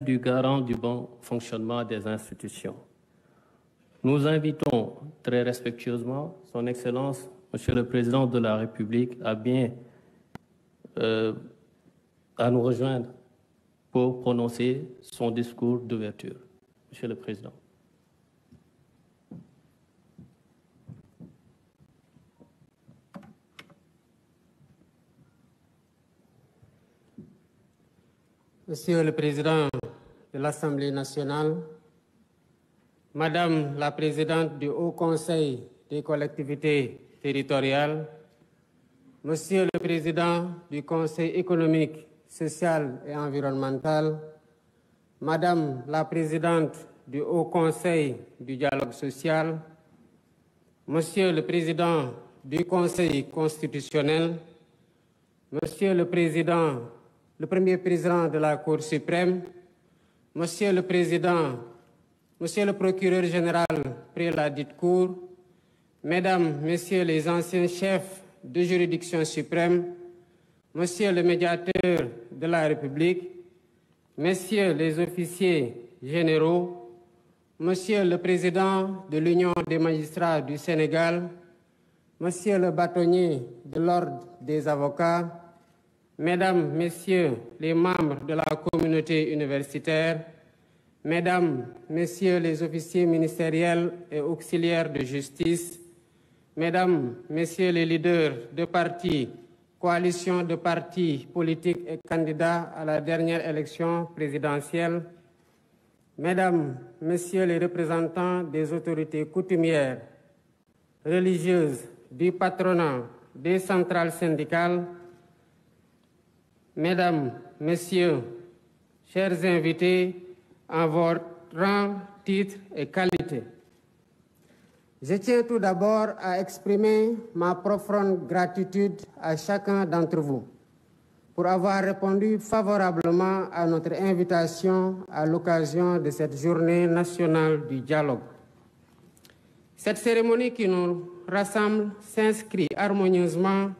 du garant du bon fonctionnement des institutions. Nous invitons très respectueusement Son Excellence, Monsieur le Président de la République, à bien euh, à nous rejoindre pour prononcer son discours d'ouverture. Monsieur le Président. Monsieur le Président l'Assemblée nationale, Madame la Présidente du Haut Conseil des collectivités territoriales, Monsieur le Président du Conseil économique, social et environnemental, Madame la Présidente du Haut Conseil du dialogue social, Monsieur le Président du Conseil constitutionnel, Monsieur le Président, le Premier Président de la Cour suprême, Monsieur le Président, Monsieur le Procureur général près la dite Cour, Mesdames, Messieurs les anciens chefs de juridiction suprême, Monsieur le médiateur de la République, Messieurs les officiers généraux, Monsieur le Président de l'Union des magistrats du Sénégal, Monsieur le bâtonnier de l'Ordre des avocats, Mesdames, Messieurs les membres de la communauté universitaire, Mesdames, Messieurs les officiers ministériels et auxiliaires de justice, Mesdames, Messieurs les leaders de partis, coalitions de partis politiques et candidats à la dernière élection présidentielle, Mesdames, Messieurs les représentants des autorités coutumières, religieuses, du patronat, des centrales syndicales, Mesdames, Messieurs, chers invités, en votre rang, titre et qualité. Je tiens tout d'abord à exprimer ma profonde gratitude à chacun d'entre vous pour avoir répondu favorablement à notre invitation à l'occasion de cette journée nationale du dialogue. Cette cérémonie qui nous rassemble s'inscrit harmonieusement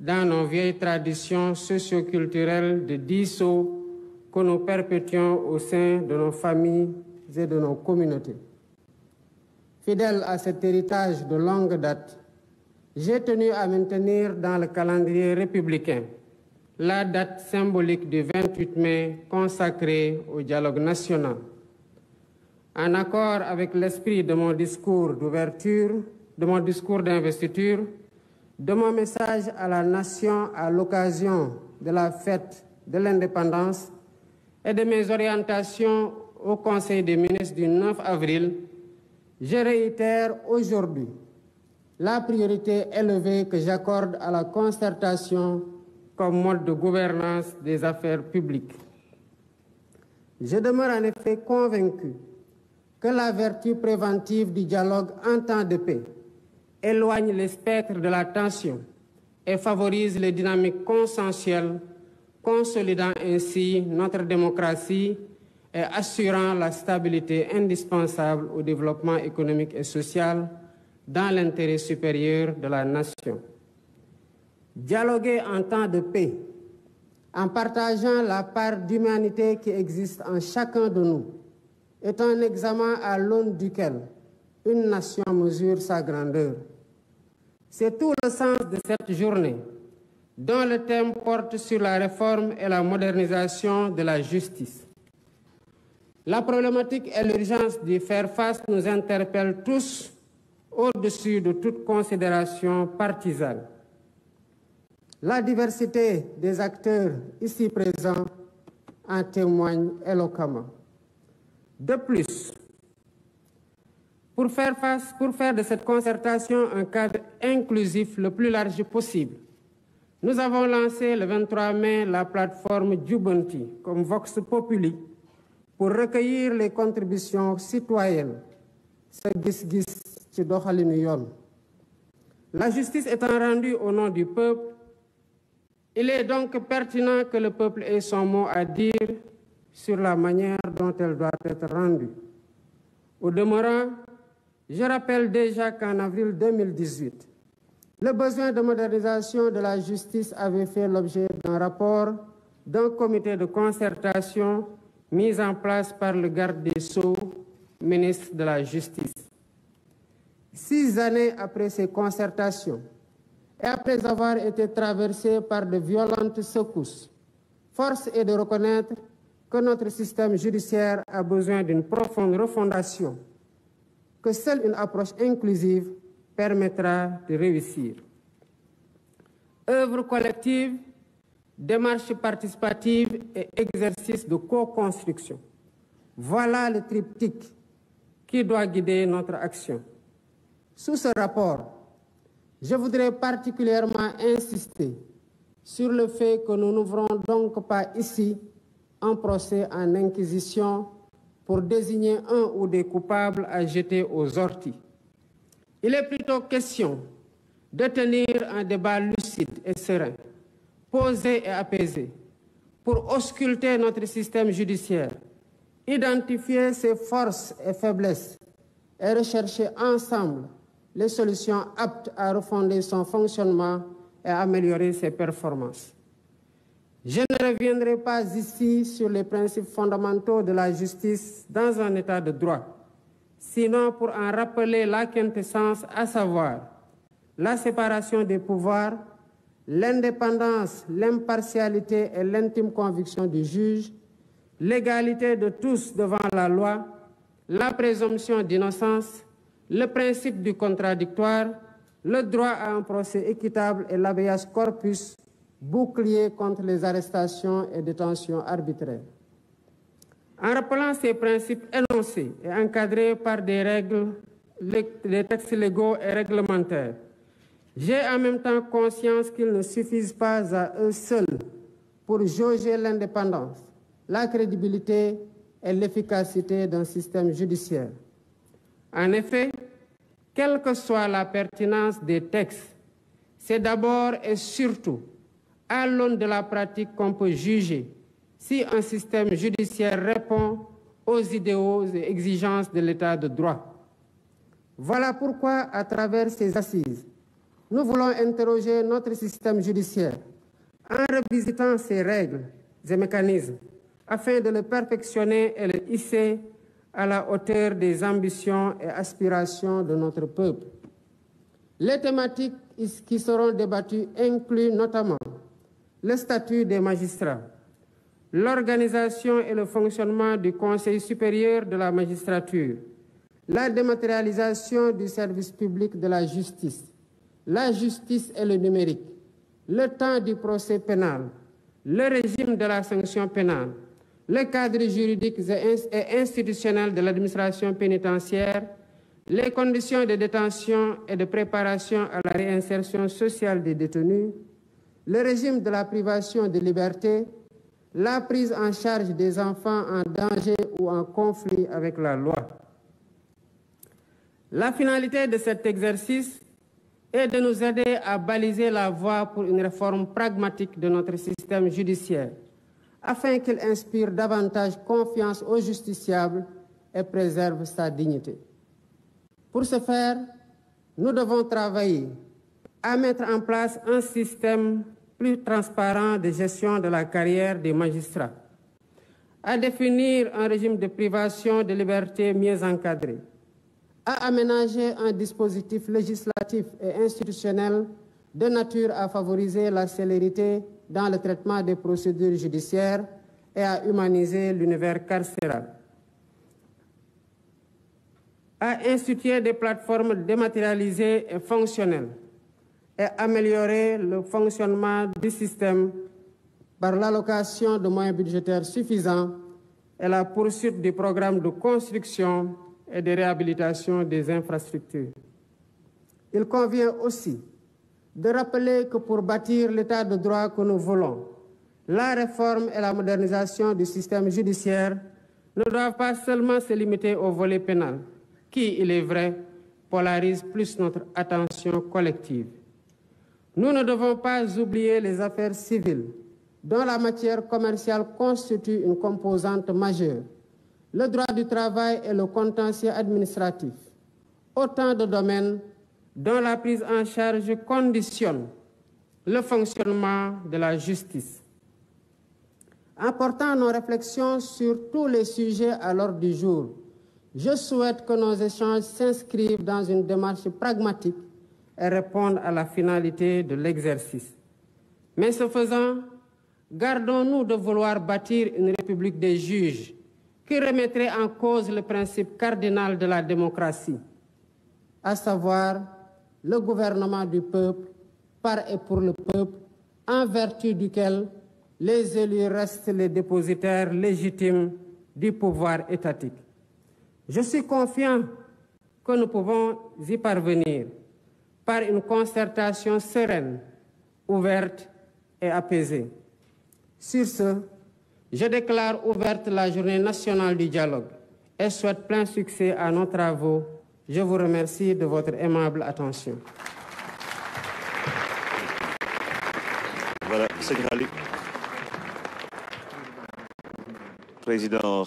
dans nos vieilles traditions socio-culturelles de dissous que nous perpétuons au sein de nos familles et de nos communautés. Fidèle à cet héritage de longue date, j'ai tenu à maintenir dans le calendrier républicain la date symbolique du 28 mai consacrée au dialogue national. En accord avec l'esprit de mon discours d'ouverture, de mon discours d'investiture, de mon message à la nation à l'occasion de la fête de l'indépendance et de mes orientations au Conseil des ministres du 9 avril, je réitère aujourd'hui la priorité élevée que j'accorde à la concertation comme mode de gouvernance des affaires publiques. Je demeure en effet convaincu que la vertu préventive du dialogue en temps de paix éloigne les spectres de la tension et favorise les dynamiques consensuelles, consolidant ainsi notre démocratie et assurant la stabilité indispensable au développement économique et social dans l'intérêt supérieur de la nation. Dialoguer en temps de paix, en partageant la part d'humanité qui existe en chacun de nous, est un examen à l'aune duquel une nation mesure sa grandeur. C'est tout le sens de cette journée, dont le thème porte sur la réforme et la modernisation de la justice. La problématique et l'urgence d'y faire face nous interpellent tous au-dessus de toute considération partisane. La diversité des acteurs ici présents en témoigne éloquemment. De plus, pour faire, face, pour faire de cette concertation un cadre inclusif le plus large possible, nous avons lancé le 23 mai la plateforme Djubunti comme Vox Populi pour recueillir les contributions citoyennes. La justice étant rendue au nom du peuple, il est donc pertinent que le peuple ait son mot à dire sur la manière dont elle doit être rendue. Au demeurant, je rappelle déjà qu'en avril 2018, le besoin de modernisation de la justice avait fait l'objet d'un rapport d'un comité de concertation mise en place par le garde des Sceaux, ministre de la Justice. Six années après ces concertations et après avoir été traversées par de violentes secousses, force est de reconnaître que notre système judiciaire a besoin d'une profonde refondation, seule une approche inclusive permettra de réussir. Œuvre collective, démarche participative et exercice de co-construction. Voilà le triptyque qui doit guider notre action. Sous ce rapport, je voudrais particulièrement insister sur le fait que nous n'ouvrons donc pas ici un procès en inquisition pour désigner un ou des coupables à jeter aux orties. Il est plutôt question de tenir un débat lucide et serein, posé et apaisé, pour ausculter notre système judiciaire, identifier ses forces et faiblesses et rechercher ensemble les solutions aptes à refonder son fonctionnement et améliorer ses performances. Je ne reviendrai pas ici sur les principes fondamentaux de la justice dans un état de droit, sinon pour en rappeler la quintessence, à savoir la séparation des pouvoirs, l'indépendance, l'impartialité et l'intime conviction du juge, l'égalité de tous devant la loi, la présomption d'innocence, le principe du contradictoire, le droit à un procès équitable et l'habeas corpus, bouclier contre les arrestations et détentions arbitraires. En rappelant ces principes énoncés et encadrés par des règles, des textes légaux et réglementaires, j'ai en même temps conscience qu'ils ne suffisent pas à eux seuls pour jauger l'indépendance, la crédibilité et l'efficacité d'un système judiciaire. En effet, quelle que soit la pertinence des textes, c'est d'abord et surtout à l'aune de la pratique qu'on peut juger si un système judiciaire répond aux idéaux et exigences de l'état de droit. Voilà pourquoi, à travers ces assises, nous voulons interroger notre système judiciaire en revisitant ses règles et mécanismes afin de le perfectionner et le hisser à la hauteur des ambitions et aspirations de notre peuple. Les thématiques qui seront débattues incluent notamment le statut des magistrats, l'organisation et le fonctionnement du Conseil supérieur de la magistrature, la dématérialisation du service public de la justice, la justice et le numérique, le temps du procès pénal, le régime de la sanction pénale, le cadre juridique et institutionnel de l'administration pénitentiaire, les conditions de détention et de préparation à la réinsertion sociale des détenus, le régime de la privation de liberté, la prise en charge des enfants en danger ou en conflit avec la loi. La finalité de cet exercice est de nous aider à baliser la voie pour une réforme pragmatique de notre système judiciaire, afin qu'il inspire davantage confiance aux justiciables et préserve sa dignité. Pour ce faire, nous devons travailler à mettre en place un système plus transparent de gestion de la carrière des magistrats, à définir un régime de privation de liberté mieux encadré, à aménager un dispositif législatif et institutionnel de nature à favoriser la célérité dans le traitement des procédures judiciaires et à humaniser l'univers carcéral, à instituer des plateformes dématérialisées et fonctionnelles et améliorer le fonctionnement du système par l'allocation de moyens budgétaires suffisants et la poursuite du programme de construction et de réhabilitation des infrastructures. Il convient aussi de rappeler que pour bâtir l'état de droit que nous voulons, la réforme et la modernisation du système judiciaire ne doivent pas seulement se limiter au volet pénal, qui, il est vrai, polarise plus notre attention collective. Nous ne devons pas oublier les affaires civiles, dont la matière commerciale constitue une composante majeure, le droit du travail et le contentieux administratif, autant de domaines dont la prise en charge conditionne le fonctionnement de la justice. En portant nos réflexions sur tous les sujets à l'ordre du jour, je souhaite que nos échanges s'inscrivent dans une démarche pragmatique et répondent à la finalité de l'exercice. Mais ce faisant, gardons-nous de vouloir bâtir une république des juges qui remettrait en cause le principe cardinal de la démocratie, à savoir le gouvernement du peuple, par et pour le peuple, en vertu duquel les élus restent les dépositaires légitimes du pouvoir étatique. Je suis confiant que nous pouvons y parvenir par une concertation sereine, ouverte et apaisée. Sur ce, je déclare ouverte la journée nationale du dialogue et souhaite plein succès à nos travaux. Je vous remercie de votre aimable attention. Voilà, président